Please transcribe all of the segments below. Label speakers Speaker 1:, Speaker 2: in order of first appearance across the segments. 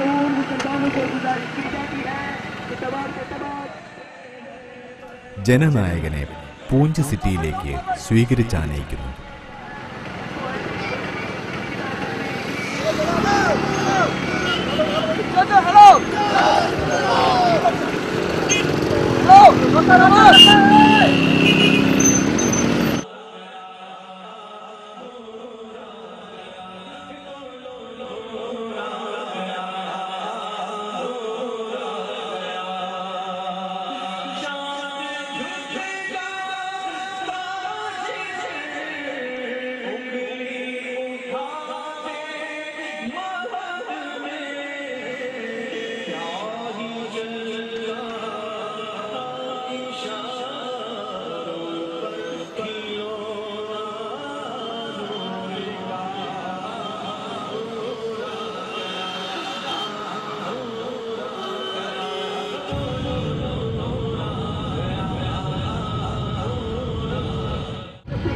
Speaker 1: जरूर मुसलमानों को गुजारिश की जाती है कि तमाम के तमाम
Speaker 2: ജനനായകനെ പൂഞ്ച് സിറ്റിയിലേക്ക് സ്വീകരിച്ചാനയിക്കുന്നു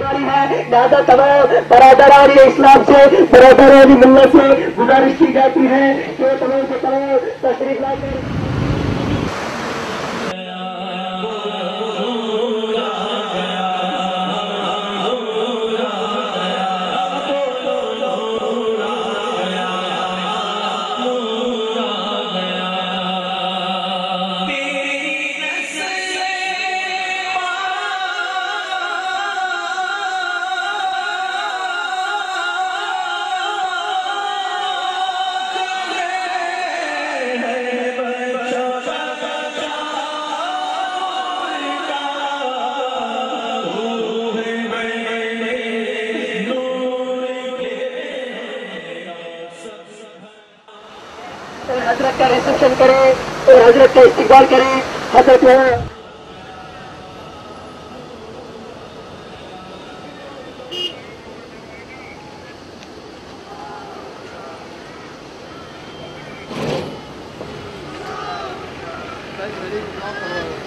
Speaker 1: गाड़ी है। दादा तमाम बरादरानी इस्लाम से बरादरानी मिलने से। गुजारिश की जाती है। कि तमाम से तमाम तशरीफ़ लाकर हज़रत का रिसेप्शन करें और हज़रत का इस्तेमाल करें हज़रत
Speaker 3: Thank you.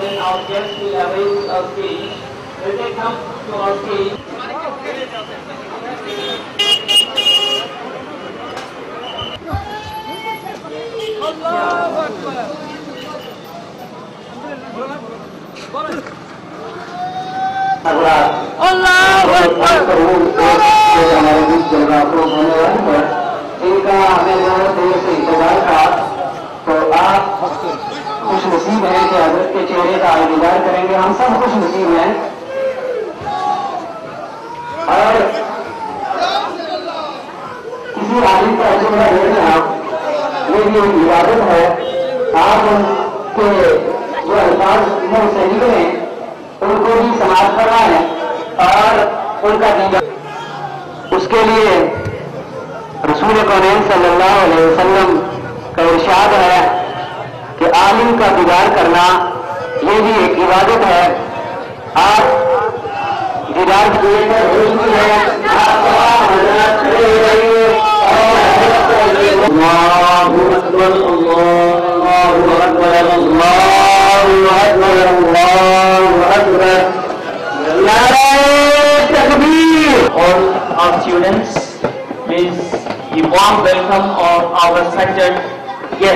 Speaker 3: when our guests will arrive to our stage. When they come to our stage,
Speaker 1: अगला हमारे बीच जलवापुर होने वाली है इनका हमें बहुत देर से इंतजार था तो आप खुश नसीब हैं कि हज़रत के चेहरे का इंतज़ार करेंगे। हम सब खुश नसीब हैं। और किसी आदमी का अजूबा देखना ये भी एक इबादत है। आप उनके जो अल्फाज मुँह से निकले उनको भी समाज करवाएँ और उनका दीदार उसके लिए रसूल कौन सल्लल्लाहु अलैहि वसल्लम का इरशाद है। कि आलिम का दीदार करना ये भी एक इबादत है आप दीदार तकबीर
Speaker 3: all our students, please, a warm welcome of our cited guests.